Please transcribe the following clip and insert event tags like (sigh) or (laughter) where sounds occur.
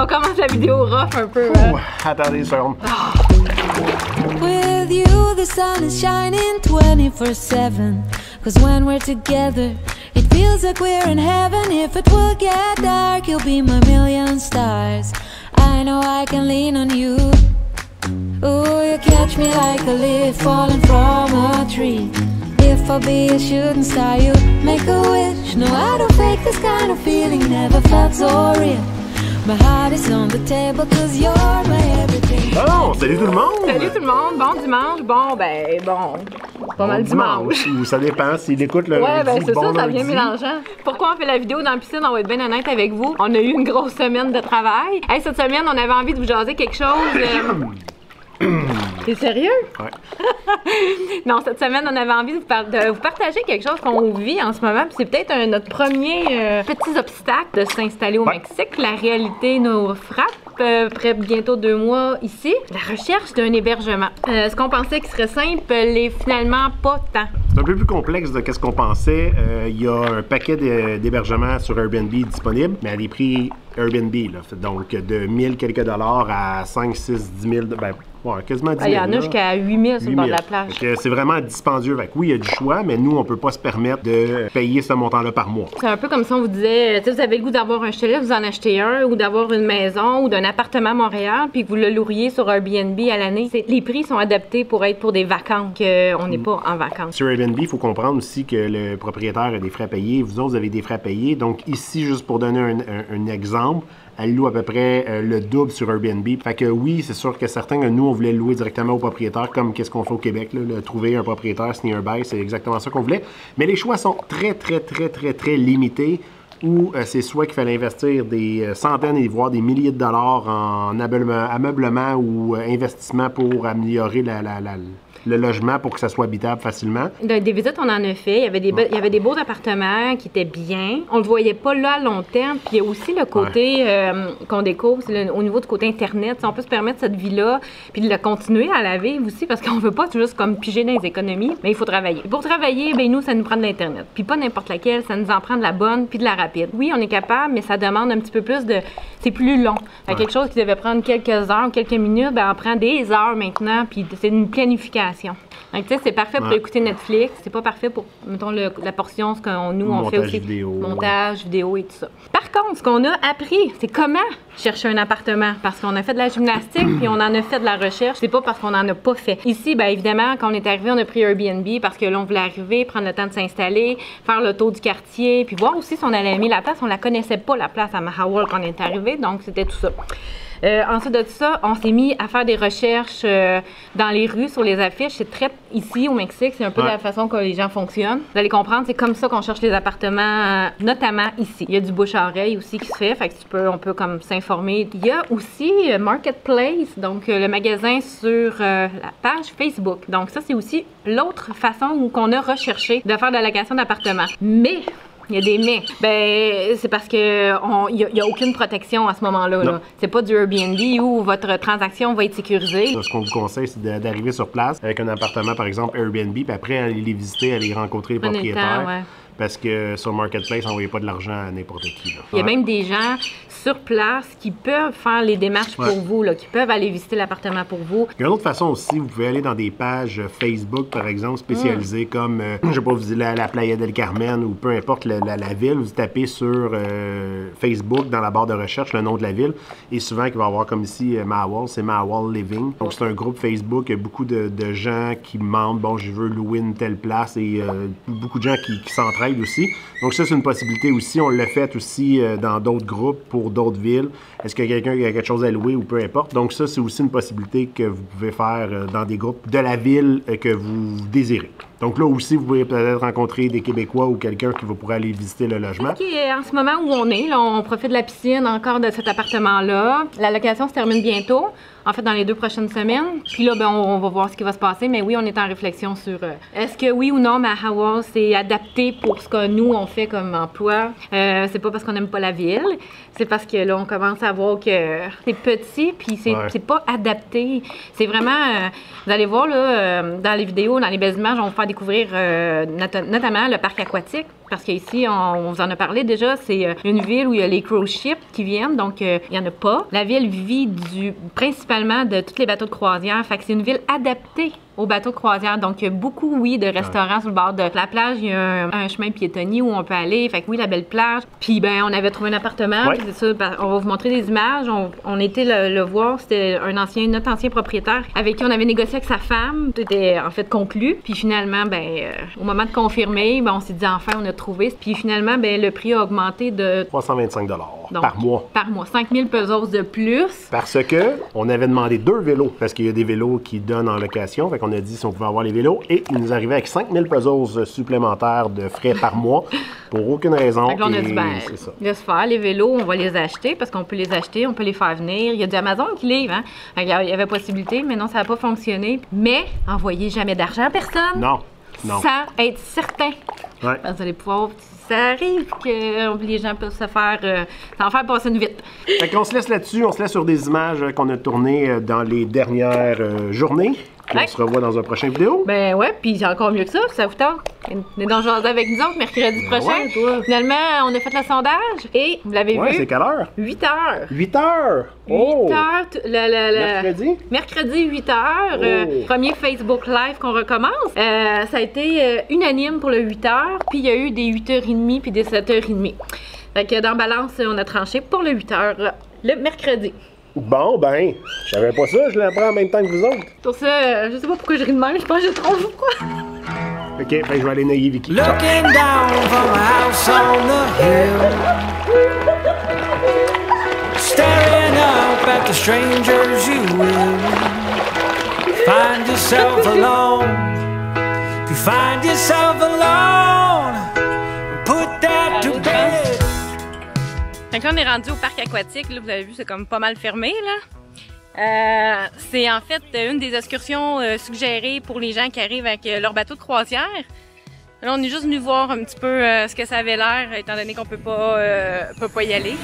On commence la vidéo rough un peu. hein. Ouh, attendez une seconde. With you, the sun is shining 24 7. Cause when we're together, it feels like we're in heaven. If it will get dark, you'll be my million stars. I know I can lean on you. Oh, you catch me like a leaf falling from a tree. If I'll be a shooting star, you make a wish. No, I don't fake this kind of feeling, never felt so real. Bon, salut tout le monde! Salut tout le monde, bon dimanche. Bon, ben, bon. Pas mal Bon dimanche. Ou ça dépend s'il écoute le Ouais, ben c'est bon ça, ça vient mélangeant. Pourquoi on fait la vidéo dans la piscine? On va être bien honnête avec vous. On a eu une grosse semaine de travail. Hey, cette semaine, on avait envie de vous jaser quelque chose. euh, (clears throat) (coughs) T'es sérieux? Ouais. (laughs) Non, cette semaine, on avait envie de vous, par- de vous partager quelque chose qu'on vit en ce moment. puis C'est peut-être un- notre premier euh, petit obstacle de s'installer au Ouais. Mexique. La réalité nous frappe. euh, après bientôt deux mois ici. La recherche d'un hébergement. Euh, ce qu'on pensait qui serait simple l'est finalement pas tant. C'est un peu plus complexe de ce qu'on pensait. Euh, Il y a un paquet d'hébergements sur Airbnb disponible, mais à des prix Airbnb. Là. Donc de 1000 quelques dollars à 5, 6, 10 000. Ben, ouais, quasiment 10 Ah, Il 000. y en a jusqu'à 8000 sur le bord de la 8000. plage. C'est vraiment dispendieux. Fait que oui, il y a du choix, mais nous, on peut pas se permettre de payer ce montant-là par mois. C'est un peu comme si on vous disait, vous avez le goût d'avoir un chalet, vous en achetez un, ou d'avoir une maison, ou d'un appartement à Montréal, puis que vous le loueriez sur Airbnb à l'année. Les prix sont adaptés pour être pour des vacances, qu'on n'est pas en vacances. Sur Airbnb, il faut comprendre aussi que le propriétaire a des frais à payer. Vous autres, vous avez des frais à payer. Donc, ici, juste pour donner un, un- un exemple, elle loue à peu près euh, le double sur Airbnb. Fait que oui, c'est sûr que certains, nous, on voulait louer directement au propriétaire, comme qu'est-ce qu'on fait au Québec, le trouver un propriétaire, signer un bail, c'est exactement ça qu'on voulait. Mais les choix sont très, très, très, très, très limités. Ou euh, c'est soit qu'il fallait investir des euh, centaines et voire des milliers de dollars en ameublement, ou euh, investissement pour améliorer la- la- la- le logement pour que ça soit habitable facilement. De- des visites, on en a fait. Il y avait des, be- il y avait des beaux appartements qui étaient bien. On le voyait pas là à long terme. Puis il y a aussi le côté euh, qu'on découvre, le- au niveau du côté Internet. Si on peut se permettre cette vie-là, puis de la continuer à la vivre aussi, parce qu'on veut pas juste comme piger dans les économies, mais il faut travailler. Pour travailler, ben nous, ça nous prend de l'Internet. Puis pas n'importe laquelle, ça nous en prend de la bonne puis de la rapide. Oui, on est capable, mais ça demande un petit peu plus de... C'est plus long. Fait quelque chose qui devait prendre quelques heures quelques minutes, ben on prend des heures maintenant, puis c'est une planification. Donc, tu sais, c'est parfait pour Ouais. écouter Netflix. C'est pas parfait pour, mettons, le- la portion, ce qu'on nous, on fait Montage aussi. vidéo. Montage, vidéo et tout ça. Par contre, ce qu'on a appris, c'est comment chercher un appartement. Parce qu'on a fait de la gymnastique, puis on en a fait de la recherche. C'est pas parce qu'on en a pas fait. Ici, bien évidemment, quand on est arrivé, on a pris Airbnb parce que là, on voulait arriver, prendre le temps de s'installer, faire le tour du quartier, puis voir aussi si on allait aimer la place. On la connaissait pas, la place à Mahawal, quand on est arrivé, donc c'était tout ça. Euh, ensuite de ça, on s'est mis à faire des recherches euh, dans les rues, sur les affiches. C'est très ici au Mexique, c'est un peu Ouais. la façon que les gens fonctionnent. Vous allez comprendre, c'est comme ça qu'on cherche les appartements, euh, notamment ici. Il y a du bouche à oreille aussi qui se fait, fait que tu peux, on peut comme s'informer. Il y a aussi euh, Marketplace, donc euh, le magasin sur euh, la page Facebook. Donc ça, c'est aussi l'autre façon qu'on a recherché de faire de la location d'appartements. Mais il y a des mais. Ben, c'est parce que on- il n'y a, aucune protection à ce moment-là. Là. C'est pas du Airbnb où votre transaction va être sécurisée. Ce qu'on vous conseille, c'est d'arriver sur place avec un appartement, par exemple Airbnb, puis après aller les visiter, aller rencontrer les propriétaires. temps, ouais. Parce que sur Marketplace, on ne voyait pas de l'argent à n'importe qui. là. Il y a même des gens sur place qui peuvent faire les démarches Ouais. pour vous, là, qui peuvent aller visiter l'appartement pour vous. Il y a une autre façon aussi, vous pouvez aller dans des pages Facebook, par exemple, spécialisées Mm. comme, euh, je sais pas, vous à la Playa del Carmen ou peu importe la, la- la ville, vous tapez sur euh, Facebook dans la barre de recherche le nom de la ville et souvent il va y avoir comme ici euh, Mahawal, c'est Mahawal Living. Donc c'est un groupe Facebook, il y a beaucoup de, de gens qui demandent, bon, je veux louer une telle place et euh, beaucoup de gens qui, qui s'entraident aussi. Donc ça, c'est une possibilité aussi. On l'a fait aussi euh, dans d'autres groupes pour d'autres villes. Est-ce que quelqu'un a quelque chose à louer ou peu importe? Donc ça, c'est aussi une possibilité que vous pouvez faire euh, dans des groupes de la ville euh, que vous désirez. Donc là aussi, vous pouvez peut-être rencontrer des Québécois ou quelqu'un qui va pourrait aller visiter le logement. Ok, en ce moment où on est, on profite de la piscine encore de cet appartement-là. La location se termine bientôt, en fait dans les deux prochaines semaines. Puis là, ben, on, on va voir ce qui va se passer. Mais oui, on est en réflexion sur euh, est-ce que oui ou non, Mahawa, c'est adapté pour ce que nous on fait comme emploi. Euh, c'est pas parce qu'on n'aime pas la ville, c'est parce que là on commence à voir que c'est petit, puis c'est Ouais. pas adapté. C'est vraiment, euh, vous allez voir là, dans les vidéos, dans les belles images, on va faire découvrir not- notamment le parc aquatique. Parce qu'ici, on, on vous en a parlé déjà, c'est euh, une ville où il y a les cruise ships qui viennent, donc euh, il n'y en a pas. La ville vit du, principalement de tous les bateaux de croisière, fait c'est une ville adaptée aux bateaux de croisière. Donc, il y a beaucoup, oui, de restaurants sur le bord de la plage. Il y a un, un chemin piétonnier où on peut aller. Fait que oui, la belle plage. Puis, ben, on avait trouvé un appartement. Ouais. c'est ça, ben, on va vous montrer des images. On, on était le, le voir. C'était un ancien, notre ancien propriétaire avec qui on avait négocié avec sa femme. Tout était en fait conclu. Puis finalement, ben, euh, au moment de confirmer, ben, on s'est dit enfin, on a trouvé. Puis finalement, ben, le prix a augmenté de 325 donc, par mois. Par mois. 5000 pesos de plus. Parce que on avait demandé deux vélos, parce qu'il y a des vélos qui donnent en location. Fait qu'on a dit si on pouvait avoir les vélos. Et il nous arrivait avec 5000 pesos supplémentaires de frais par mois (laughs) pour aucune raison. Fait que là, on a dit, ben, ça. laisse faire, les vélos, on va les acheter parce qu'on peut les acheter, on peut les faire venir. Il y a du Amazon qui livre, hein. Il y avait possibilité, mais non, ça n'a pas fonctionné. Mais, envoyez jamais d'argent à personne. Non, non. Sans être certain. Ouais. Parce que vous allez pouvoir. Ça arrive que les gens peuvent se faire. euh, s'en faire passer une vite. Fait qu'on se laisse là-dessus, on se laisse sur des images euh, qu'on a tournées euh, dans les dernières euh, journées. Puis Ouais. On se revoit dans un prochain vidéo. Ben ouais, puis c'est encore mieux que ça, ça vous tente. On est dans Jaser avec nous autres mercredi prochain. ouais, toi. Finalement, on a fait le sondage et vous l'avez ouais, c'est vu, quelle heure? 8 heures. 8 heures! 8 Oh! heures, t- le, le- le- Mercredi? Mercredi, 8 heures. euh, Oh. premier Facebook Live qu'on recommence. Euh, ça a été euh, unanime pour le 8 heures, puis il y a eu des 8h30 puis des 7h30. Fait que dans Balance, on a tranché pour le 8 heures le mercredi. Bon, ben, je savais pas ça, je l'apprends en même temps que vous autres. Pour ça, euh, je sais pas pourquoi je ris de même, je pense que je trompe pourquoi. Ok, ben, je vais aller nailler Vicky. Looking down from a house on the hill. Staring up at the strangers you will. Find yourself alone. If you find yourself alone, put that to bed. Que là, on est rendu au parc aquatique. Là, vous avez vu, c'est comme pas mal fermé. là. Euh, c'est en fait une des excursions euh, suggérées pour les gens qui arrivent avec euh, leur bateau de croisière. Là, on est juste venu voir un petit peu euh, ce que ça avait l'air, étant donné qu'on peut pas, euh, peut pas y aller.